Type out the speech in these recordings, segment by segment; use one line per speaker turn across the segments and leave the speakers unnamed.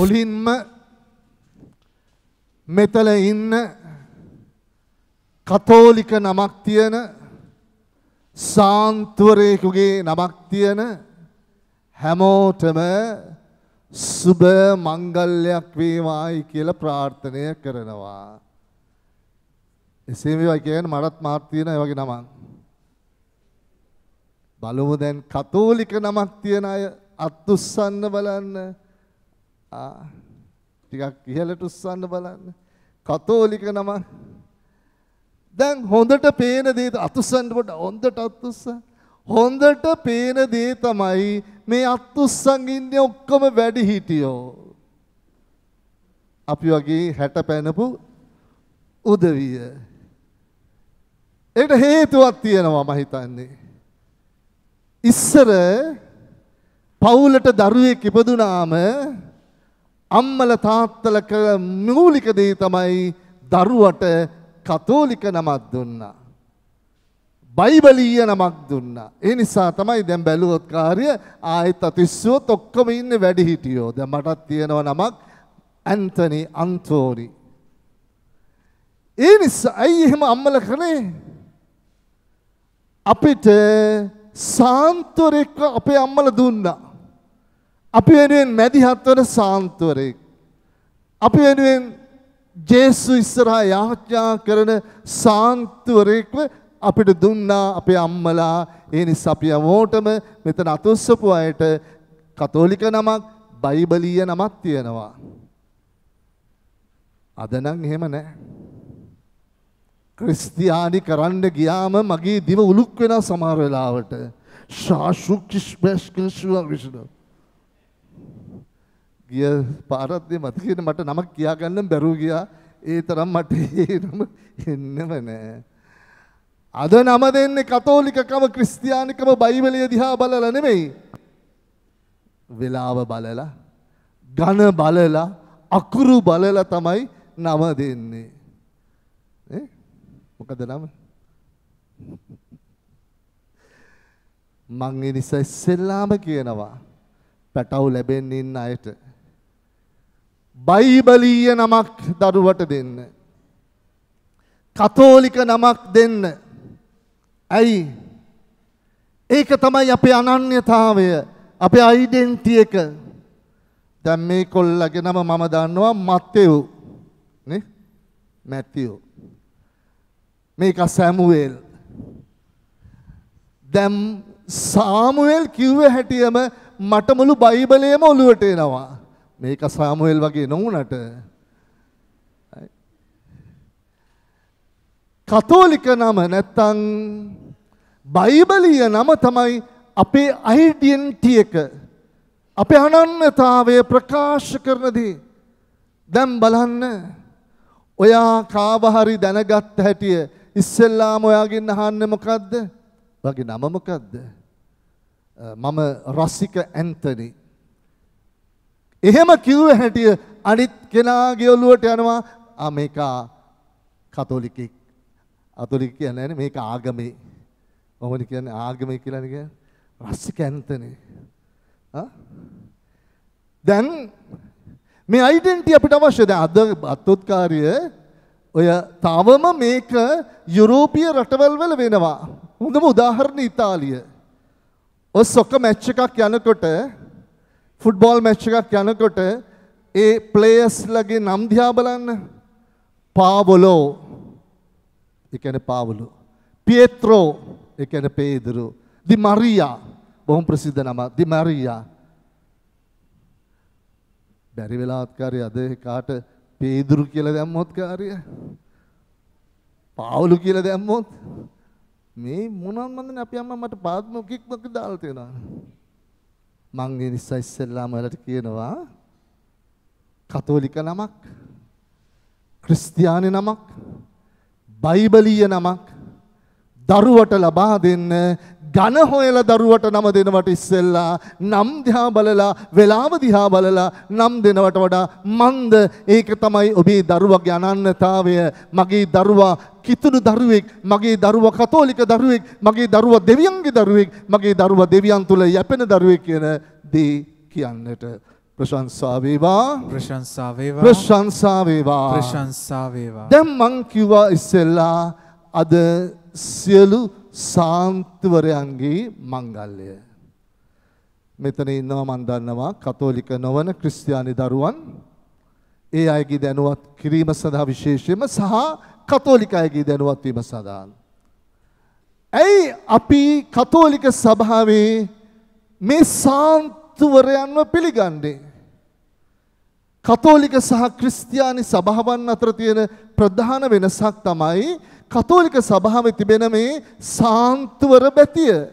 මුලින්ම මෙතල ඉන්න කතෝලික නමක් තියෙන සාන්තුවරයෙකුගේ නමක් තියෙන හැමෝටම සුබ මංගල්‍යයක් වේවායි කියලා ප්‍රාර්ථනය කරනවා. එසේ වේවා කියන්නේ මටත් මාත් තියෙන ඒ වගේ නමක්. බලමු දැන් කතෝලික නමක් තියෙන අය අත් උස්සන්න බලන්න. ආ. ටිකක් ඉහළට උස්සන්න බලන්න. කතෝලික නමක් දැන් හොඳට පේන දේ අතුස්සන්න පොඩ හොඳට අත්උස්ස. හොඳට පේන දේ තමයි මේ අත්උස්සන් ඉන්නේ ඔක්කොම වැඩි හිටියෝ. අපි වගේ හැට පැනපු උදවිය. ඒකට හේතුවක් තියෙනවා මම හිතන්නේ. ඉස්සර පවුලට දරුවෙක් ඉපදුනාම අම්මල තාත්තල කළ මූලික දේ තමයි දරුවට කතෝලික නමක් දුන්නා. බයිබලීය නමක් දුන්නා. ඒ නිසා තමයි දැන් බැලුවොත් කාර්ය ආයෙත් අතිස්සුවොත් ඔක්කොම ඉන්නේ වැඩි හිටියෝ. දැන් මටත් තියෙනවා නමක් ඇන්තනි අන්තෝනි. ඒ නිසා ඇයි එහෙම අම්මල කළේ? අපිට සාන්තුවරෙක්ව අපේ අම්මල දුන්නා. අපි වෙනුවෙන් මැදිහත් වන සාන්තුවරෙක්. අපි වෙනුවෙන් ජේසු ඉස්සරහා යාඥා කරන සාන්තුවරයෙක්ව අපිට දුන්නා අපේ අම්මලා ඒ නිසා අපි හැමෝටම මෙතන අතුස්සපු අයට කතෝලික නමක් බයිබලීය නමක් තියෙනවා. අද නම් එහෙම නැහැ. ක්‍රිස්තියානි කරන්න ගියාම මගේ දිව උලුක් වෙනවා සමහර වෙලාවට. ශාශුක් කිස්බස් කිස්වා විශ්න. ගිය පාරත් මතකද මට නමක් කියාගන්න බැරුව ගියා ඒ තරම් මට ඒ නම එන්නම නෑ. අද නම දෙන්නේ කතෝලිකකම ක්‍රිස්තියානිකම බයිබලය දිහා බලලා නෙමෙයි. වෙලාව බලලා ඝන බලලා අකුරු බලලා තමයි නම දෙන්නේ. ඈ මොකද නම? මං ඒ නිසා ඉස්සෙල්ලාම කියනවා පැටව් ලැබෙන්න ඉන්න අයට බයිබලීය නමක් දරුවට දෙන්න. කතෝලික නමක් දෙන්න. ඇයි? ඒක තමයි අපේ අනන්‍යතාවය, අපේ අයිඩෙන්ටි එක. දැන් මේ කොල්ලගේ නම මම දන්නවා මත්තෙව්. නේ? මැතිව්. මේක සැමුවෙල්. දැන් සාමුවෙල් කිව්ව හැටියම මට මුළු බයිබලයේම ඔලුවට එනවා. මේක සාමුවෙල් වගේ නොවුනට කතෝලික නම නැත්තං බයිබලීය නම තමයි අපේ අයිඩියන්ටි එක. අපේ අනන්නතාවය ප්‍රකාශ කරනදී. දැම් බලන්න ඔයා කාබහරි දැනගත්ත හැටිය ඉස්සෙල්ලාම ඔයාගින් අහන්න මොකක්ද වගේ නම මොකක්ද මම රසික ඇන්තනි. එහෙම කිව්ව හැටිය අනිත් කෙනාගේ ඔළුවට යනවා. ආ මේක කතෝලිකෙක්. අතෝලික කියන්නේ නැහැ මේක ආගමේ. මොහොන කියන්නේ ආගමේ කියලා නේ කියන්නේ? රස්සික ඇන්තනේ. ආ? දැන් මේ අයිඩෙන්ටි අපිට අවශ්‍ය දැන් අද අත්ොත්කාරිය ඔය තවම මේක යුරෝපීය රටවල් වල වෙනවා. හොඳම උදාහරණ ඉතාලිය. ඔය සොක මැච් එකක් යනකොට ෆුට්බෝල් මැච් එකක් යනකොට ඒ ප්ලේයර්ස්ලගේ නම් දිහා බලන්න. පාවොලෝ ඒ කියන්නේ පාවොලෝ. පියේත්‍රෝ ඒ කියන්නේ පේදුරු. දි මරියා බොහොම ප්‍රසිද්ධ නම දි මරියා. බැරි වෙලාවත් කාර්ය අද කාට පේදුරු කියලා දැම්මොත් කාර්ය. පාවුලු කියලා දැම්මොත් මේ මොනවද මන්දනේ අපි අම්මා මට පාත්ම කික්මක දාලා තියෙනවා. මං ඒ නිසා ඉස්සෙල්ලාම වලට කියනවා. කතෝලික නමක් ක්‍රිස්තියානි නමක් බයිබලීය නමක් දරුවට ලබා දෙන්න ඝන හොයලා දරුවට නම දෙනවට ඉස්සෙල්ලා නම් දිහා බලලා වෙලාව දිහා බලලා නම් දෙනවට වඩා මන්ද? ඒක තමයි ඔබේ දරුවගේ අනන්‍යතාවය. මගේ දරුවා කිතුණු දරුවෙක් මගේ දරුවා කතෝලික දරුවෙක් මගේ දරුවා දෙවියන්ගේ දරුවෙක් මගේ දරුවා දෙවියන් තුල යැපෙන දරුවෙක් කියන දේ කියන්නට ප්‍රශංසා වේවා.
ප්‍රශංසා වේවා.
ප්‍රශංසා වේවා.
ප්‍රශංසා වේවා.
දැන් මං කිව්වා ඉස්සෙල්ලා අද සියලු සාන්තිවරයන්ගේ මංගල්‍යය. මෙතන ඉන්නවා මන් දන්නවා කතෝලික නොවන ක්‍රිස්තියානි දරුවන් ඒ අයගේ දැනුවත් කිරීම සඳහා විශේෂයෙන්ම සහ කතෝලික අයගේ දැනුවත් වීම සඳහා. ඇයි අපි කතෝලික සභාවේ මේ සාන්තුවරයන්ව පිළිගන්නේ? කතෝලික සහ ක්‍රිස්තියානි සභාවන් අතර තියෙන ප්‍රධාන වෙනසක් තමයි කතෝලික සභාවේ තිබෙන මේ සාන්තුවර බැතිය.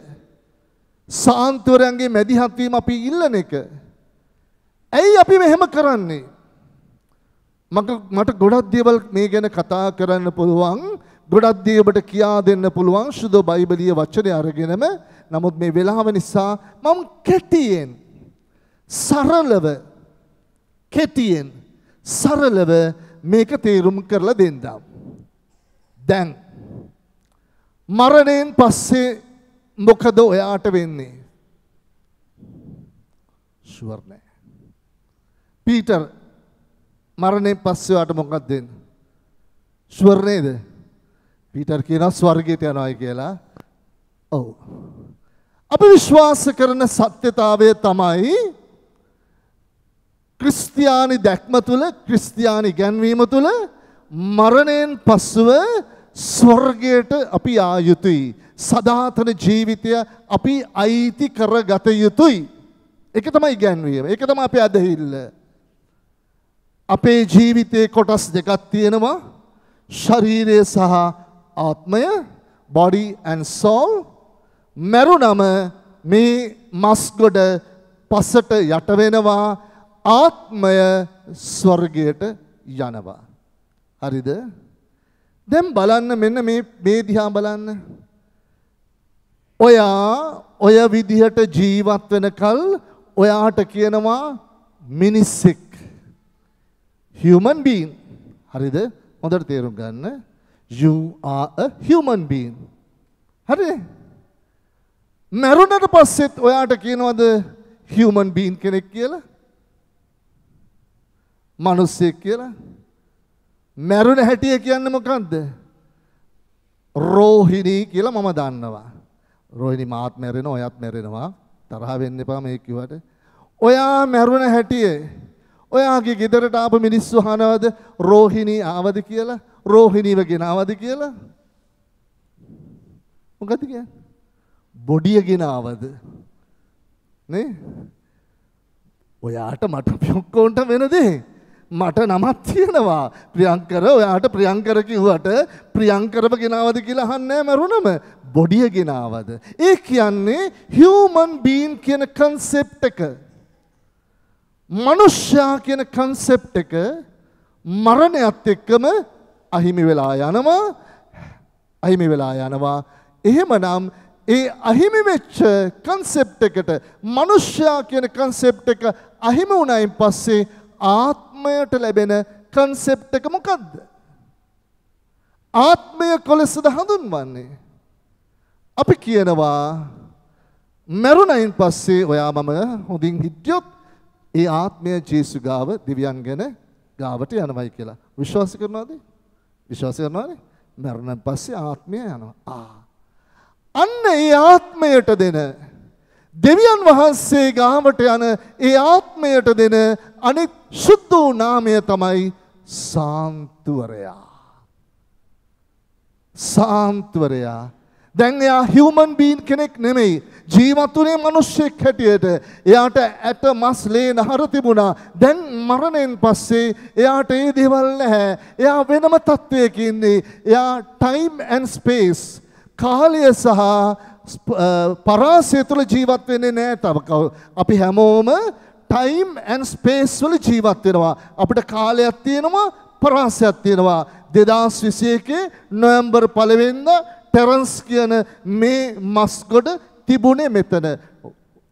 සාන්තුවරයන්ගේ මැදිහත් වීම අපි ඉල්ලන එක. ඇයි අපි මෙහෙම කරන්නේ? මට මට ගොඩක් දේවල් මේ ගැන කතා කරන්න පුළුවන්. ගොඩක් දේ ඔබට කියා දෙන්න පුළුවන් සුදු බයිබලීය වචනේ අරගෙනම. නමුත් මේ වෙලාව නිසා මම කෙටියෙන් සරලව කෙටියෙන් සරලව මේක තේරුම් කරලා දෙන්නම්. දැන් මරණයෙන් පස්සේ මොකද ඔයාට වෙන්නේ? ෂුවර් නෑ. පීටර් මරණයෙන් පස්සේ ඔයාට මොකක්ද දෙන්නේ? ෂුවර් නේද? පීටර් කියනවා ස්වර්ගයට යනවායි කියලා. ඔව්. අපි විශ්වාස කරන සත්‍යතාවය තමයි ක්‍රිස්තියානි දැක්ම තුළ ක්‍රිස්තියානි ගැන්වීම තුළ මරණයෙන් පස්සුව ස්වර්ගයට අපි ආ යුතුයි. සදාතන ජීවිතය අපි අයිති කරගත යුතුයි. එක තමයි ගැන්වීම. එක තම අපේ අදහිල්ල. අපේ ජීවිතයේ කොටස් දෙකක් තියෙනවා. ශරීරය සහ ආත්මය බොඩි ඇන් සෝල් මැරුණම මේ මස්ගොඩ පසට යට වෙනවා ආත්මය ස්වර්ගයට යනවා. හරිද? දැන් බලන්න මෙන්න මේ මේ දිහා බලන්න. ඔයා ඔය විදිහට ජීවත් වෙනකල් ඔයාට කියනවා මිනිස්සෙක්. human being. හරිද? හොඳට තේරුම් ගන්න. you are a human being. හරිද? මැරුණට පස්සෙත් ඔයාට කියනවද human being කෙනෙක් කියලා? මිනිස්සෙක් කියලා? මැරුණ හැටිය කියන්නේ මොකක්ද? රෝහිණී කියලා මම දන්නවා. රෝහිණී මාත් මැරෙනවා, ඔයත් මැරෙනවා. තරහ වෙන්න එපා මේ කිව්වට. ඔයා මැරුණ හැටියේ ඔයාගේ ගෙදරට ආපු මිනිස්සු අහනවද රෝහිණී ආවද කියලා? රෝහිණීව ගෙනාවද කියලා? මොකද කියන්නේ? බොඩිය ගෙනාවද? නේ? ඔයාට මට ඔක්කොන්ට වෙන දේ මට නමක් තියෙනවා. ප්‍රියංකර ඔයාට ප්‍රියංකර කිව්වට ප්‍රියංකරව ගෙනාවද කියලා අහන්නේ මරුණම. බොඩිය ගෙනාවද? ඒ කියන්නේ හියුමන් බීන් කියන කන්සෙප්ට් එක. මනුෂ්‍යයා කියන කන්සෙප්ට් එක මරණයත් එක්කම අහිමි වෙලා යනවා. අහිමි වෙලා යනවා. එහෙමනම් ඒ අහිමි වෙච්ච කන්සෙප්ට් එකට මනුෂ්‍යයා කියන කන්සෙප්ට් එක අහිමි වුණයින් පස්සේ ආත්මයට ලැබෙන කන්සෙප්ට් එක මොකද්ද? ආත්මය කොලෙසද හඳුන්වන්නේ? අපි කියනවා මරුණයින් පස්සේ ඔයා මම හොඳින් හිටියොත් ඒ ආත්මය ජේසු ගාව දිව්‍යයන් ගැන ගාවට යනවයි කියලා. විශ්වාස කරනවද? විශ්වාස කරනවද? මරණයෙන් පස්සේ ආත්මය යනවා. ආ. අන්න ඒ ආත්මයට දෙන දෙවියන් වහන්සේ ගාමට යන ඒ ආත්මයට දෙන අනෙක් ශුද්ධ වූ නාමය තමයි සාන්තුවරයා. සාන්තුවරයා. දැන් එයා හියුමන් බීන් කෙනෙක් නෙමෙයි. ජීවත් වුණේ මිනිස්සෙක් හැටියට. එයාට ඇට මස් ලේ නහර තිබුණා. දැන් මරණයෙන් පස්සේ එයාට ඒ දේවල් නැහැ. එයා වෙනම තත්වයක ඉන්නේ. එයා time and space කාලය සහ පරාසය තුළ ජීවත් වෙන්නේ නෑ තව අපි හැමෝම ටයිම් ඇන් ස්පේස් වල ජීවත් වෙනවා අපිට කාලයක් තියෙනවා පරාසයක් තියෙනවා දෙදස් විසියකේ නොයම්බර් පලවෙන්න ටෙරන්ස් කියන මේ මස්ගොඩ තිබුණේ මෙතන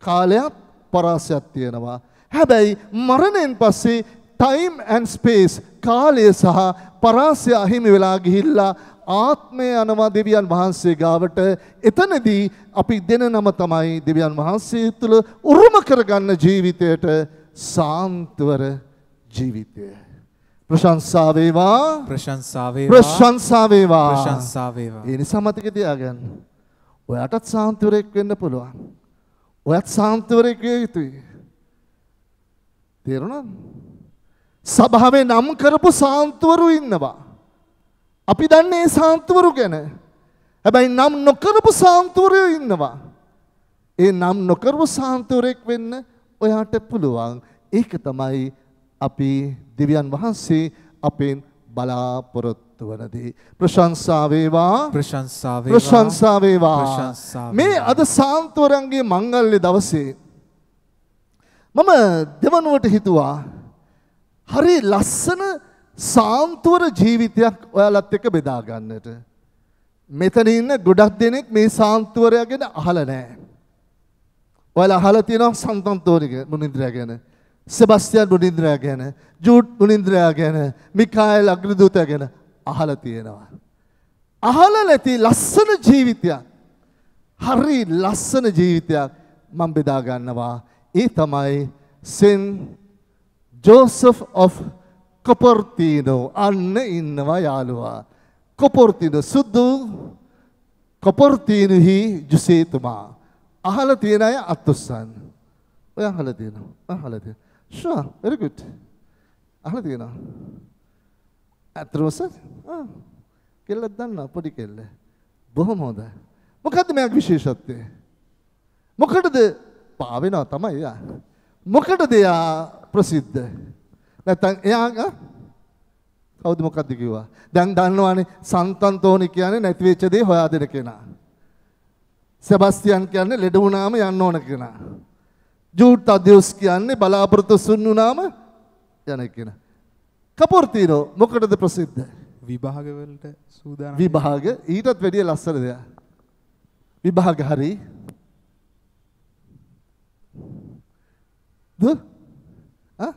කාලයක් පරාසයක් තියෙනවා හැබැයි මරණයෙන් පස්සේ ටයිම් ඇන් ස්පේස් කාලය සහ පරාසය අහිමි වෙලා ගිහිල්ලා ආත්මය යනවා දෙවියන් වහන්සේ ගාවට එතනදී අපි දෙන නම තමයි දෙවියන් වහන්සේ තුළ උරුම කරගන්න ජීවිතයට සාන්තුවර ජීවිතය. ප්‍රශංසා වේවා
ප්‍රශංසා වේවා
ප්‍රශංසා වේවා
ප්‍රශංසා වේවා
ඒ නිසා මතක තියාගන්න. ඔයාටත් සාන්තුවරයෙක් වෙන්න පුළුවන්. ඔයත් සාන්තුවරයෙක් විය යුතුයි. තේරුණාද? සභාවේ නම් කරපු සාන්තුවරු ඉන්නවා. අපි දන්නේ ඒ සාන්තුවරු ගැන. හැබැයි නම් නොකරපු සාන්තුවරයෝ ඉන්නවා. ඒ නම් නොකරපු සාන්තුවරයෙක් වෙන්න ඔයාට පුළුවන්. ඒක තමයි අපි දෙවියන් වහන්සේ අපෙන් බලාපොරොත්තු වනදී. ප්‍රශංසා වේවා
ප්‍රශංසා වේවා
ප්‍රශංසා වේවා. මේ. අද සාන්තුවරන්ගේ මංගල්‍ය දවසේ මම දෙවනුවට හිතුවා හරි ලස්සන සාන්තුවර ජීවිතයක් ඔයාලත් එක්ක බෙදා ගන්නට. මෙතන ඉන්න ගොඩක් දෙනෙක් මේ සාන්තුවරය ගැන අහලා නැහැ. ඔයාලා අහලා තියෙනවා සන්තන්තෝනික මුනින්ද්‍රයා ගැන. සෙබස්තියන් මුනින්ද්‍රයා ගැන, ජූඩ් මුනින්ද්‍රයා ගැන, මිකායල් අග්‍රදූතයා ගැන අහලා තියෙනවා. අහලා නැති ලස්සන ජීවිතයක්. හරි ලස්සන ජීවිතයක් මම බෙදා ගන්නවා. ඒ තමයි සෙන් ජෝසප් of කොපොර්තිනෝ අන්න ඉන්නවා යාළුවා. කොපොර්තිනෝ සුද්දු කොපොර්තිනුහි ජුසේතුමා. අහලා තියෙන අය අත්උස්සන්. ඔය අහලා තියෙනවා. අහලා තියෙනවා. sure very good. අහලා තියෙනවා. ඇත්තටම සර්? ආ. කෙල්ලක් දන්නා පොඩි කෙල්ල. බොහොම හොඳයි. මොකද්ද මෙයාගේ විශේෂත්වය? මොකටද පාවෙනවා තමයි යා. මොකටද එයා ප්‍රසිද්ධ? නැත්නම් එයා? කවුද මොකද්ද කිව්වා? දැන් දන්නවනේ සන්තන්තෝනි කියන්නේ නැති වෙච්ච දේ හොයා දෙන කෙනා. සෙබස්තියන් කියන්නේ ලෙඩ වුණාම යන්න ඕන කෙනා. ජූඩ් තදෙව්ස් කියන්නේ බලාපොරොත්තු සුන් වුණාම යන කෙනා. කපොර්තිනෝ මොකටද ප්‍රසිද්ධ?
විභාගවලට සූදානම්
විභාග ඊටත් වැඩිය ලස්සන දෙයක්. විභාග හරි. ද? ආ?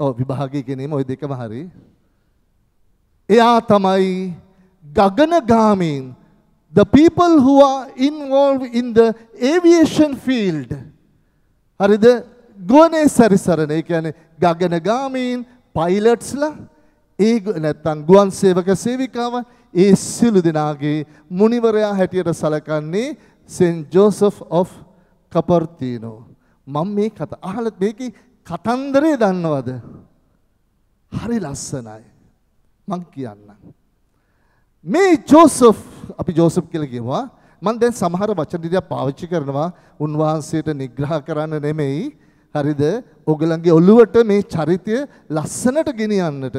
ඔව් විභාගය කියනේම ওই දෙකම හරි. එයා තමයි ගගනගාමීන් the people who are involved in the aviation field හරිද ගුවනේ සැරිසරන ඒ කියන්නේ ගගනගාමීන් පයිලට්ස්ලා ඒ ගු- නැත්තම් ගුවන් සේවක සේවිකාවන් ඒ සිළු දෙනාගේ මුනිවරයා හැටියට සලකන්නේ සෙන් ජෝසප් of කපර්තිනෝ මම මේ කතා අහලා මේකේ කතන්දරේ දන්නවද? හරි ලස්සනයි. මං කියන්නම්. මේ ජෝසප් අපි ජෝසප් කියලා කියනවා මම දැන් සමහර වචන ටිකක් පාවිච්චි කරනවා. උන්වහන්සේට නිග්‍රහ කරන්න නෙමෙයි. හරිද? ඔයගලන්ගේ ඔළුවට මේ චරිතය ලස්සනට ගෙනියන්නට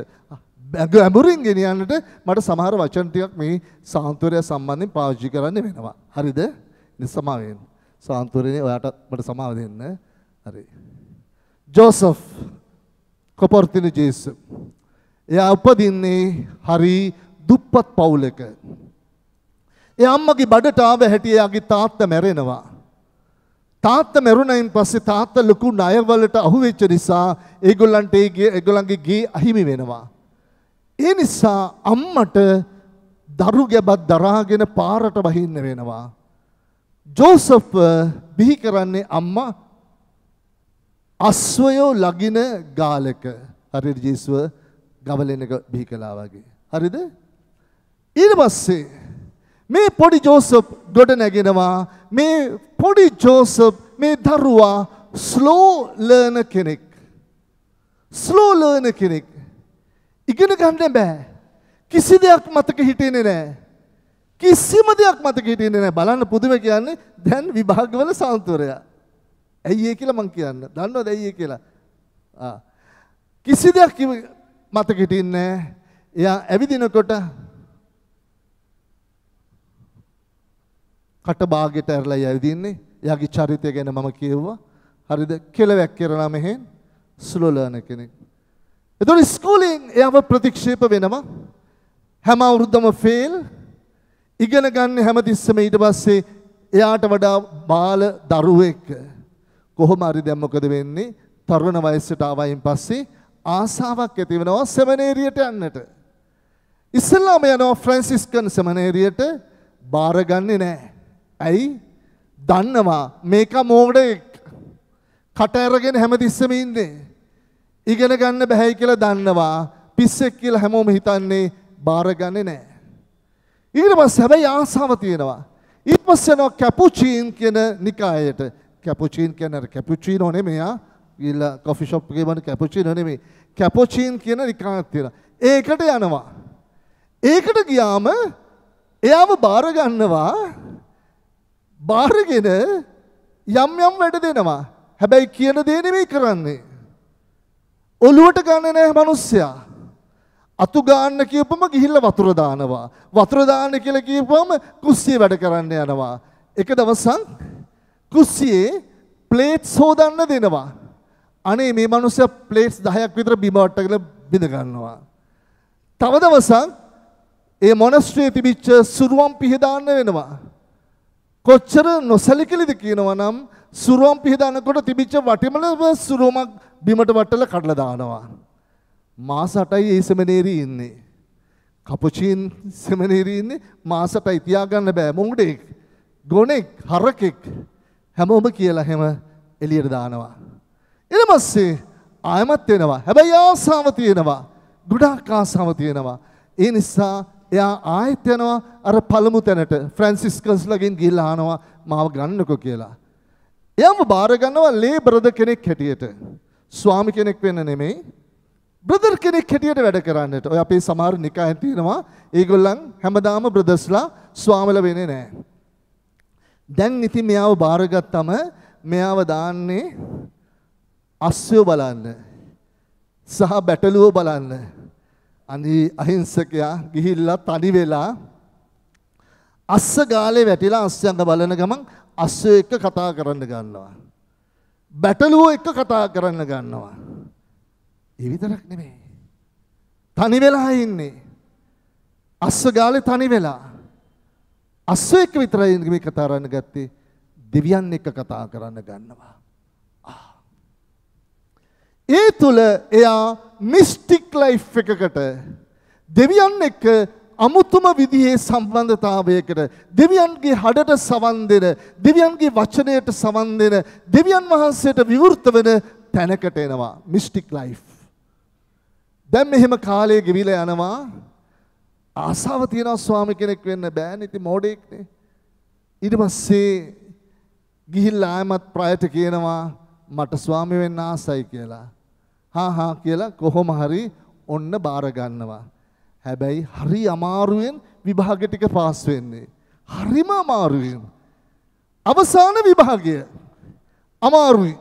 ඇඹුරින් ගෙනියන්නට මට සමහර වචන ටිකක් මේ සාන්තුවරය සම්බන්ධයෙන් පාවිච්චි කරන්න වෙනවා. හරිද? ඉතින් සමාව වෙන්න සාන්තුවරනේ ඔයාට මට සමාව දෙන්න හරි ජෝසප් කොපොර්තිනු ජේසු එයා උපදින්නේ හරි දුප්පත් පවුලක. ඒ අම්මගේ බඩට ආව හැටි එයාගේ තාත්තා මැරෙනවා. තාත්තා මැරුණයින් පස්සේ තාත්තා ලොකු ණයවලට අහු වෙච්ච නිසා ඒගොල්ලන්ට ඒ ගේ- ඒගොල්ලන්ගේ ගේ අහිමි වෙනවා. ඒ නිසා අම්මට දරු ගැබක් දරාගෙන පාරට බහින්න වෙනවා. ජෝසප් බිහි කරන්නේ අම්මා අස්වයෝ ලගින ගාලක හරියට ජේසුව ගවලෙනක බිහි කළා වගේ. හරිද? ඊට පස්සේ මේ පොඩි ජෝසප් ගොඩ නැගෙනවා මේ පොඩි ජෝසප් මේ දරුවා ස්ලෝ ලර්න කෙනෙක්. ස්ලෝ ලර්න කෙනෙක්. ඉගෙන ගන්න බෑ. කිසි දෙයක් මතක හිටින්නේ නෑ. කිසිම දෙයක් මතක හිටින්නේ නෑ. බලන්න පුදුම කියන්නේ දැන් විභාගවල සාන්තුවරයා. ඇයි ඒ කියලා මං කියන්න. දන්නවද ඇයි ඒ කියලා? ආ. කිසි දෙයක් කිව්ව- මතක හිටින්නේ නෑ. එයා ඇවිදිනකොට කට බාගෙට ඇරලා ඇවිදින්නේ. එයාගේ චරිතය ගැන මම කියුවා. හරිද? කෙලවැක් කරලා මෙහෙන් ස්ලෝ ලර්නර් කෙනෙක්. එතකොට ස්කූලෙන් එයාව ප්‍රතික්ෂේප වෙනවා. හැම අවුරුද්දම ෆේල්. ඉගෙන ගන්න හැමතිස්සෙම ඊට පස්සේ එයාට වඩා බාල දරුවෙක් කොහොම හරි දැන් මොකද වෙන්නේ? තරුණ වයසට ආවයින් පස්සේ ආසාවක් ඇති වෙනවා සෙමිනේරියට යන්නට. ඉස්සෙල්ලාම යනවා ෆ්‍රැන්සිස්කන් සෙමිනේරියට බාරගන්නේ නැහැ. ඇයි? දන්නවා මේක මෝඩෙක්. කට ඇරගෙන හැමතිස්සෙම ඉන්නේ. ඉගෙන ගන්න බැහැයි කියලා දන්නවා. පිස්සෙක් කියලා හැමෝම හිතන්නේ බාරගන්නේ නැහැ. ඊට පස්සේ හැබැයි ආසාව තියෙනවා. ඊට පස්සේ යනවා කැපුචීන් කියන නිකායට. කැපුචීන් කියන්නේ කැපුචීනෝ නෙමෙයි ගිහිල්ලා කොෆි ෂොප් එකේ බන කැපුචීනෝ නෙමෙයි. කැපුචීන් කියන නිකායක් තියෙනවා. ඒකට යනවා. ඒකට ගියාම එයාව බාර ගන්නවා. බාරගෙන යම් යම් වැඩ දෙනවා. හැබැයි කියන දේ නෙමෙයි කරන්නේ. ඔළුවට ගන්න නෑ මිනිස්සයා. අතු ගන්න කියපම ගිහිල්ලා වතුර දානවා. වතුර දාන්න කියලා කියපම කුස්සිය වැඩ කරන්න යනවා. එක දවසක් කුස්සියේ ප්ලේට්ස් හොදන්න දෙනවා. අනේ මේ මිනිස්සයා ප්ලේට්ස් 10ක් විතර බිම වට්ටගෙන බිඳ ගන්නවා. තව දවසක් ඒ මොනස්ට්‍රියේ තිබිච්ච සුරුවම් පිහදාන්න වෙනවා. කොච්චර නොසැලකිලිද කියනවා නම් සුරුවම් පිහදානකොට තිබිච්ච වටිමල සුරුවමක් බිමට වටලා කඩලා දානවා. මාස 8යි ඒ සෙමිනේරි ඉන්නේ. කපුචීන් සෙමිනේරි ඉන්නේ මාස 8යි තියාගන්න බෑ මොංගඩෙක් ගොනෙක් හරකෙක් හැමෝම කියලා හැම එළියට දානවා. ඊට පස්සේ ආයමත් වෙනවා. හැබැයි ආසාව තියෙනවා. ගොඩාක් ආසාව තියෙනවා. ඒ නිසා එයා ආයෙත් යනවා අර පළමු තැනට ෆ්‍රැන්සිස්කස්ලගෙන් ගිහිල්ලා අහනවා මාව ගන්නකෝ කියලා. එයාම බාර ගන්නවා ලේ බ්‍රදර් කෙනෙක් හැටියට. ස්වාමි කෙනෙක් වෙන්න නෙමෙයි. බ්‍රදර් කෙනෙක් හැටියට වැඩ කරන්නට. ඔය අපේ සමහර නිකායන් තියෙනවා. ඒගොල්ලන් හැමදාම බ්‍රදර්ස්ලා ස්වාමිලා වෙන්නේ නැහැ. දැන් ඉතින් මෙයාව බාරගත්තම මෙයාව දාන්නේ අස්සය බලන්න. සහ බැටළුව බලන්න. අනි අහිංසකයා ගිහිල්ලා තනි වෙලා අස්ස ගාලේ වැටිලා අස්සයන්ග බලන ගමන් අස්සය එක්ක කතා කරන්න ගන්නවා. බැටළුව එක්ක කතා කරන්න ගන්නවා. ඒ විතරක් නෙමෙයි. තනි වෙලා ඉන්නේ. අස්ස ගාලේ තනි වෙලා. අස්ස එක්ක විතරයි මේ කතා කරන්න ගත්තේ. දෙවියන් එක්ක කතා කරන්න ගන්නවා. ඒ තුල එයා මිස්ටික් ලයිෆ් එකකට දෙවියන් එක්ක අමුතුම විදිහේ සම්බන්ධතාවයකට දෙවියන්ගේ හඩට සවන් දෙන දෙවියන්ගේ වචනයට සවන් දෙන දෙවියන් වහන්සේට විවෘත වෙන තැනකට එනවා මිස්ටික් ලයිෆ් දැන් මෙහෙම කාලය ගෙවිලා යනවා ආසාව තියෙනවා ස්වාමි කෙනෙක් වෙන්න බෑනේ ඉතින් මොඩෙක්නේ ඊට පස්සේ ගිහිල්ලා ආයමත් ප්‍රයත කියනවා මට ස්වාමි වෙන්න ආසයි කියලා හා හා කියලා කොහොම හරි ඔන්න බාර ගන්නවා. හැබැයි හරි අමාරුවෙන් විභාග ටික පාස් වෙන්නේ. හරිම අමාරුවෙන්. අවසාන විභාගය අමාරුයි.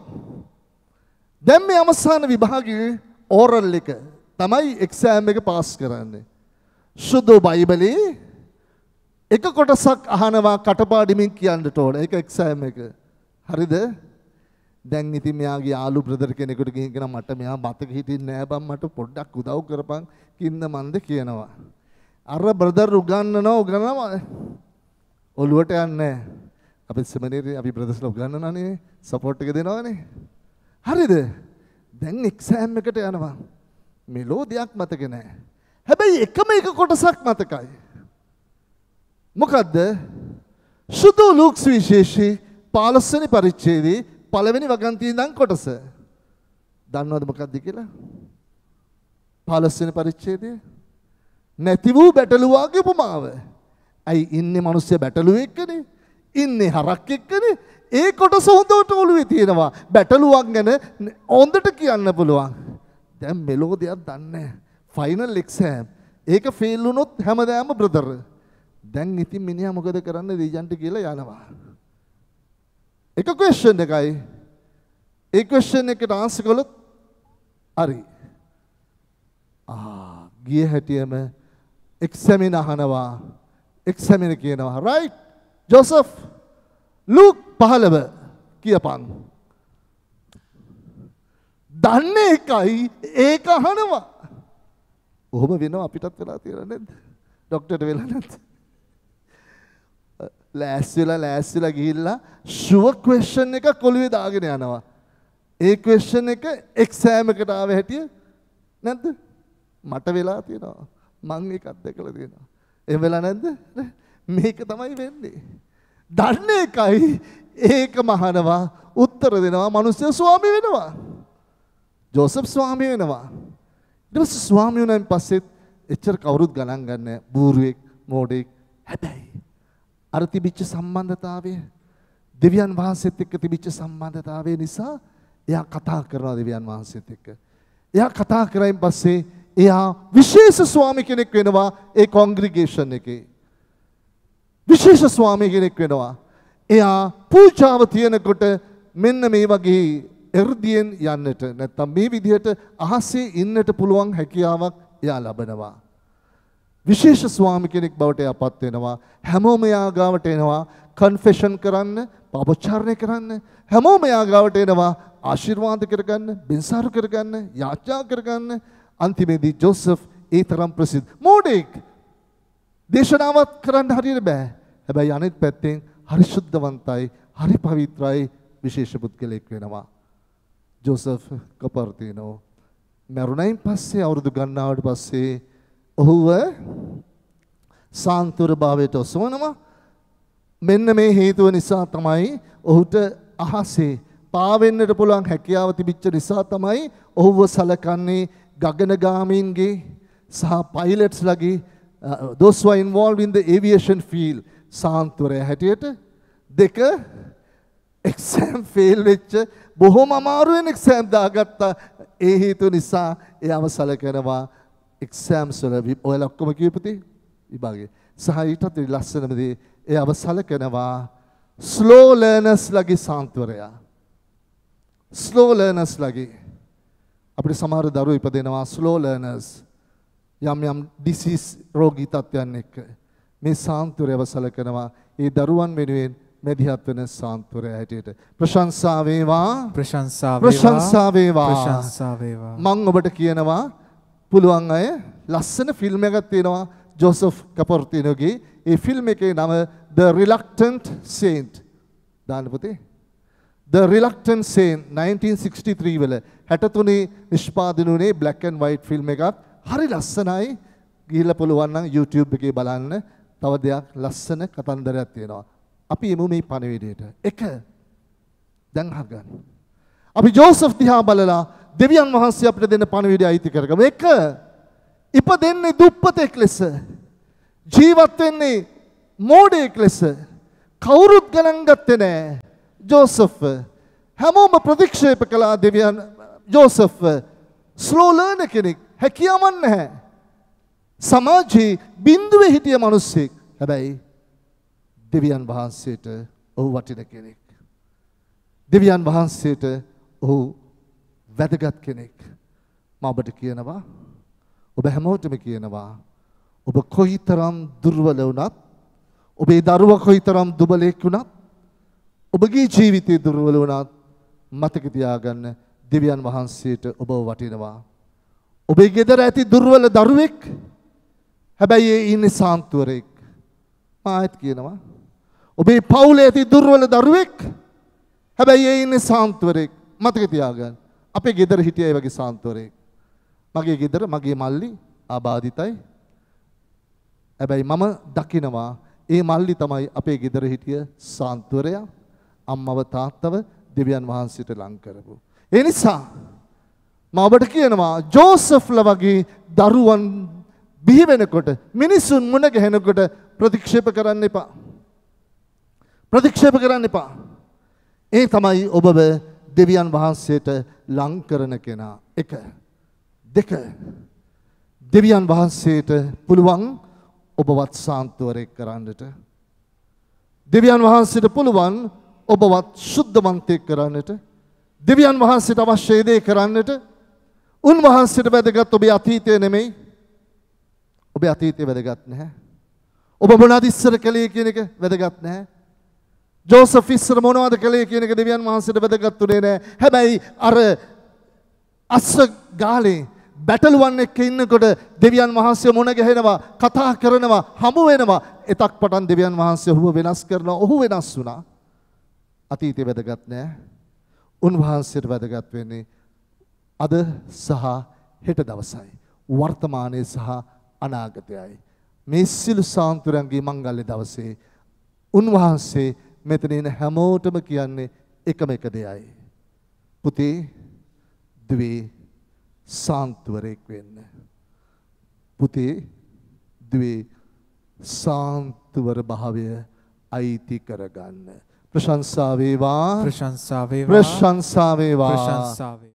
දැන් මේ අවසාන විභාගයේ ඕරල් එක තමයි එක්සෑම් එක පාස් කරන්නේ. සුදු බයිබලේ එක කොටසක් අහනවා කටපාඩමින් කියන්නට ඕන. ඒක එක්සෑම් එක. හරිද? දැන් ඉතින් මෙයාගේ යාළු බ්‍රදර් කෙනෙකුට ගිහින් කියන මට මෙයා මතක හිටින්නේ නෑ බං මට පොඩ්ඩක් උදව් කරපන් කින්න මන්ද කියනවා. අර බ්‍රදර් උගන්වනවා උගන්වනවා ඔළුවට යන්නේ අපි සෙමිනේරි අපි බ්‍රදර්ස්ලා උගන්වනවානේ සපෝට් එක දෙනවානේ. හරිද? දැන් එක්සෑම් එකට යනවා. මෙලෝ දෙයක් මතක නෑ. හැබැයි එකම එක කොටසක් මතකයි. මොකද්ද? සුදු ලූක්ස් විශේෂී 15 වෙනි පරිච්ඡේදයේ පළවෙනි වගන්තිය ඉඳන් කොටස. දන්නවද මොකක්ද කියලා? 15 වෙනි පරිච්ඡේදය. නැති වූ බැටළුවාගේ උපමාව. ඇයි ඉන්නේ මිනිස්සු බැටළුවෙ එක්කනේ? ඉන්නේ හරක් එක්කනේ? ඒ කොටස හොඳට ඔළුවේ තියෙනවා. බැටළුවක් ගැන හොඳට කියන්න පුළුවන්. දැන් මෙලෝ දෙයක් දන්නේ ෆයිනල් එක්සෑම්. ඒක ෆේල් වුණොත් හැමදාම බ්‍රදර්. දැන් ඉතින් මිනිහා මොකද කරන්නේ දීජන්ට කියලා යනවා. එක ක්වෙස්චන් එකයි. ඒ ක්වෙස්චන් එකට ආන්සර් කළොත් හරි. ආ ගිය හැටියම එක්සැමින අහනවා. එක්සැමින කියනවා. රයිට් ජෝසප් ලූක් 15 කියපන්. දන්නේ එකයි ඒක අහනවා. ඔහොම වෙනවා අපිටත් වෙලා තියෙනවා නේද? ડોක්ටර්ට වෙලා නැද්ද? ලෑස්තිලා ලෑස්තිලා ගිහිල්ලා ෂුවර් ක්වෙස්චන් එක කොළුවේ දාගෙන යනවා. ඒ ක්වෙස්චන් එක එක්සෑම් එකට ආව හැටිය නැද්ද? මට වෙලා තියෙනවා. මං ඒක අත්දැකලා තියෙනවා. එහෙම වෙලා නැද්ද? මේක තමයි වෙන්නේ. දන්නේ එකයි ඒක මහනවා උත්තර දෙනවා මිනිස්සු ස්වාමි වෙනවා. ජෝසප් ස්වාමි වෙනවා. ඊට පස්සේ ස්වාමි වුණාන් පස්සෙත් එච්චර කවුරුත් ගණන් ගන්න බූරුවෙක් මෝඩෙක් හැබැයි අර තිබිච්ච සම්බන්ධතාවය දෙවියන් වහන්සේත් එක්ක තිබිච්ච සම්බන්ධතාවය නිසා එයා කතා කරනවා දෙවියන් වහන්සේත් එක්ක. එයා කතා කරයින් පස්සේ එයා විශේෂ ස්වාමි කෙනෙක් වෙනවා ඒ කොංග්‍රිගේෂන් එකේ. විශේෂ ස්වාමි කෙනෙක් වෙනවා. එයා පූජාව තියනකොට මෙන්න මේ වගේ එර්දියෙන් යන්නට නැත්තම් මේ විදිහට අහසේ ඉන්නට පුළුවන් හැකියාවක් එයා ලබනවා. විශේෂ ස්වාමි කෙනෙක් බවට එයාපත් වෙනවා. හැමෝම එයා ගාවට එනවා කන්ෆෙෂන් කරන්න, පාපොච්චාරණය කරන්න. හැමෝම එයා ගාවට එනවා ආශිර්වාද කරගන්න, බින්සාරු කරගන්න, යාඥා කරගන්න. අන්තිමේදී ජෝසප් ඒ තරම් ප්‍රසිද්ධ මෝඩෙක්. දේශනාවත් කරන්න හරියට බෑ. හැබැයි අනිත් පැත්තෙන් හරි ශුද්ධවන්තයි, හරි පවිත්‍රයි විශේෂ පුද්ගලෙක් වෙනවා. ජෝසප් කපර්තිනෝ මැරුණයින් පස්සේ අවුරුදු ගණනාවට පස්සේ ඔහුව සාන්තුර භාවයට ඔසවනවා. මෙන්න මේ හේතුව නිසා තමයි ඔහුට අහසේ පාවෙන්නට පුළුවන් හැකියාව තිබිච්ච නිසා තමයි ඔහුව සලකන්නේ ගගනගාමීන්ගේ සහ පයිලට්ස්ලගේ uh, those who are involved in the aviation field සාන්තුරය හැටියට දෙක එක්සෑම් ෆේල් වෙච්ච බොහොම අමාරුවෙන් එක්සෑම් දාගත්තා. ඒ හේතු නිසා එයාව සලකනවා එක්සෑම්ස් වල ඔයාලා ඔක්කොම කියපුතේ විභාගේ සහ ඊටත් ලස්සනමදී එයාව සලකනවා ස්ලෝ ලර්නර්ස් ලගේ සාන්තුවරයා. ස්ලෝ ලර්නර්ස් ලගේ. අපිට සමහර දරුවෝ ඉපදෙනවා ස්ලෝ ලර්නර්ස් යම් යම් ඩිසීස් රෝගී තත්ත්වයන් එක්ක. මේ සාන්තුරයව සලකනවා ඒ දරුවන් වෙනුවෙන් මැදිහත් වෙන සාන්තුරය හැටියට. ප්‍රශංසා වේවා
ප්‍රශංසා
ප්‍රශංසා වේවා
ප්‍රශංසා වේවා
මම ඔබට කියනවා පුළුවන් අය ලස්සන ෆිල්ම් එකක් තියෙනවා ජෝසප් කපොර්තිනෝගේ. ඒ ෆිල්ම් එකේ නම The Reluctant Saint. දාන්න පුතේ. The Reluctant Saint 1963 වල 63 නිෂ්පාදනය වුණේ black and white ෆිල්ම් එකක්. හරි ලස්සනයි. ගිහිල්ලා පුළුවන් නම් YouTube එකේ බලන්න. තව දෙයක් ලස්සන කතන්දරයක් තියෙනවා අපි එමු මේ පණිවිඩයට එක දැන් අහගන්න අපි ජෝසප් දිහා බලලා දෙවියන් වහන්සේ අපිට දෙන්න පණිවිඩය අයිති කරගමු. එක ඉපදෙන්නේ දුප්පතෙක් ලෙස. ජීවත් වෙන්නේ මෝඩයෙක් ලෙස. කවුරුත් ගණන් ගත්තේ නෑ. ජෝසප් හැමෝම ප්‍රතික්ෂේප කළා දෙවියන් ජෝසප් ස්ලෝ ලර්න කෙනෙක් හැකියාවක් නැහැ. සමාජයේ බිඳුවේ හිටිය මිනිස්සෙක්. හැබැයි දෙවියන් වහන්සේට ඔහු වටින කෙනෙක්. දෙවියන් වහන්සේට ඔහු වැදගත් කෙනෙක්. මම ඔබට කියනවා ඔබ හැමෝටම කියනවා ඔබ කොයිතරම් දුර්වල වුණත් ඔබේ දරුවා කොයිතරම් දුබලෙක් වුණත් ඔබගේ ජීවිතේ දුර්වල වුණත් මතක තියාගන්න දෙවියන් වහන්සේට ඔබ වටිනවා. ඔබේ ගෙදර ඇති දුර්වල දරුවෙක් හැබැයි ඒ ඉන්නේ සාන්තුවරෙක්. මාත් කියනවා. ඔබේ පවුලේ ඇති දුර්වල දරුවෙක් හැබැයි ඒ ඉන්නේ සාන්තුවරෙක්. මතක තියාගන්න. අපේ ගෙදර හිටියයි වගේ සාන්තුවරෙක්. මගේ ගෙදර මගේ මල්ලි ආබාධිතයි. හැබැයි මම දකිනවා ඒ මල්ලි තමයි අපේ ගෙදර හිටිය සාන්තුවරයා. අම්මව තාත්තව දෙවියන් වහන්සේට ලං කරපු. ඒ නිසා මම ඔබට කියනවා ජෝසෆ්ල වගේ දරුවන් බිහි වෙනකොට මිනිසුන් මුණ ගැහෙනකොට ප්‍රතික්ෂේප කරන්න එපා. ප්‍රතික්ෂේප කරන්න එපා. ඒ තමයි ඔබව දෙවියන් වහන්සේට ලං කරන කෙනා. එක. දෙක. දෙවියන් වහන්සේට පුළුවන් ඔබවත් සාන්තුවරයෙක් කරන්නට. දෙවියන් වහන්සේට පුළුවන් ඔබවත් ශුද්ධවන්තයෙක් කරන්නට. දෙවියන් වහන්සේට අවශ්‍ය දේ කරන්නට. උන්වහන්සේට වැදගත් ඔබේ අතීතය නෙමෙයි. ඔබේ අතීතය වැදගත් නැහැ. ඔබ මොනවද ඉස්සර කළේ කියන එක වැදගත් නැහැ. ජෝසෆ් ඉස්සර මොනවද කළේ කියන එක දෙවියන් වහන්සේට වැදගත් උනේ නැහැ. හැබැයි අර අස්ස ගාලේ බැටළුවන් එක්ක ඉන්නකොට දෙවියන් වහන්සේ මුණ ගැහෙනවා කතා කරනවා හමු වෙනවා. එතක් පටන් දෙවියන් වහන්සේ ඔහුව වෙනස් කරනවා. ඔහු වෙනස් වුණා. අතීතය වැදගත් නෑ. උන්වහන්සේට වැදගත් වෙන්නේ අද සහ හෙට දවසයි. වර්තමානයේ සහ අනාගතයයි. මේ සිළු සාන්තුරන්ගේ මංගල්‍ය දවසේ උන්වහන්සේ මෙතන ඉන්න හැමෝටම කියන්නේ එකම එක දෙයයි. පුතේ ද්වේ සාන්තුවරයෙක් වෙන්න. පුතේ ද්වේ සාන්තුවර භාවය අයිති කරගන්න. ප්‍රශංසා වේවා
ප්‍රශංසා වේවා
ප්‍රශංසා වේවා
ප්‍රශංසා වේවා